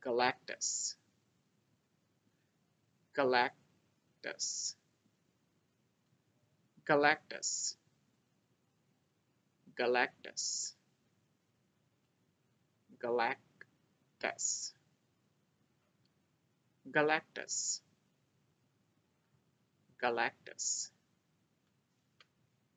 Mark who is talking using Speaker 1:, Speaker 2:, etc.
Speaker 1: Galactus. Galactus. Galactus. Galactus. Galactus. Galactus. Galactus.